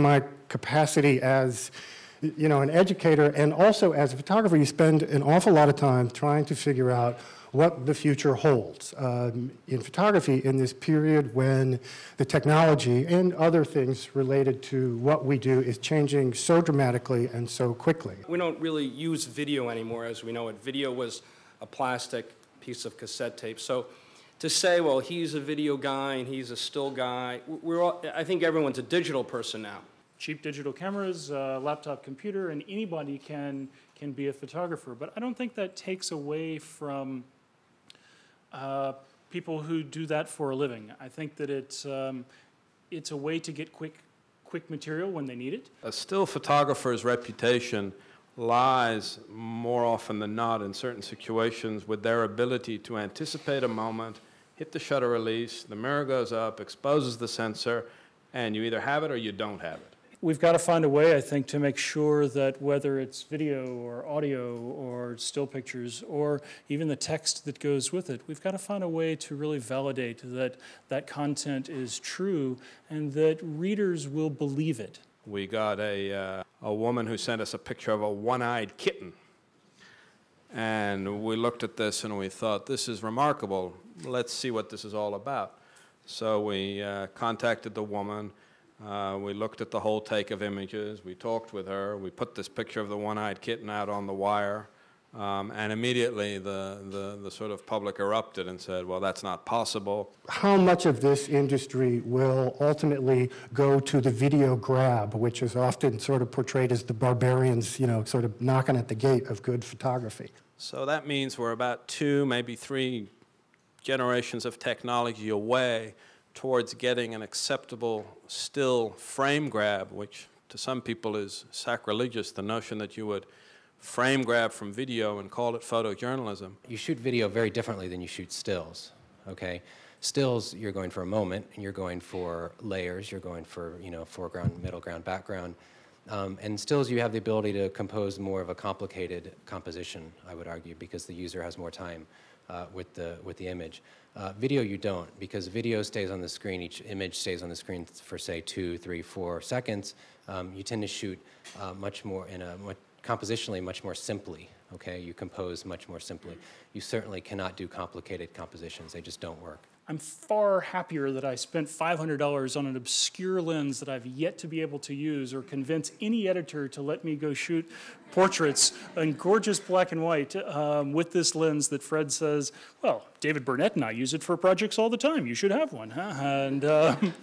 my capacity as, you know, an educator and also as a photographer, you spend an awful lot of time trying to figure out what the future holds um, in photography in this period when the technology and other things related to what we do is changing so dramatically and so quickly. We don't really use video anymore as we know it. Video was a plastic piece of cassette tape. So to say, well, he's a video guy and he's a still guy, we're all, I think everyone's a digital person now. cheap digital cameras, uh, laptop computer, and anybody can can be a photographer. But I don't think that takes away from uh, people who do that for a living. I think that it's um, it's a way to get quick quick material when they need it. A still photographer's reputation lies more often than not in certain situations with their ability to anticipate a moment, hit the shutter release, the mirror goes up, exposes the sensor, and you either have it or you don't have it. We've got to find a way, I think, to make sure that whether it's video or audio or still pictures or even the text that goes with it, we've got to find a way to really validate that that content is true and that readers will believe it. We got a, uh, a woman who sent us a picture of a one-eyed kitten. And we looked at this and we thought, this is remarkable. Let's see what this is all about. So we uh, contacted the woman. Uh, we looked at the whole take of images. We talked with her. We put this picture of the one-eyed kitten out on the wire. Um, and immediately the, the, the sort of public erupted and said, well, that's not possible. How much of this industry will ultimately go to the video grab, which is often sort of portrayed as the barbarians, you know, sort of knocking at the gate of good photography? So that means we're about two, maybe three generations of technology away towards getting an acceptable still frame grab, which to some people is sacrilegious, the notion that you would frame grab from video and call it photojournalism. You shoot video very differently than you shoot stills, okay? Stills, you're going for a moment, and you're going for layers, you're going for, you know, foreground, middle ground, background. Um, and stills, you have the ability to compose more of a complicated composition, I would argue, because the user has more time uh, with, the, with the image. Uh, video, you don't, because video stays on the screen, each image stays on the screen for, say, two, three, four seconds. Um, you tend to shoot uh, much more in a much compositionally much more simply, okay? You compose much more simply. You certainly cannot do complicated compositions. They just don't work. I'm far happier that I spent $500 on an obscure lens that I've yet to be able to use or convince any editor to let me go shoot portraits in gorgeous black and white um, with this lens that Fred says, well, David Burnett and I use it for projects all the time. You should have one. Huh? And um,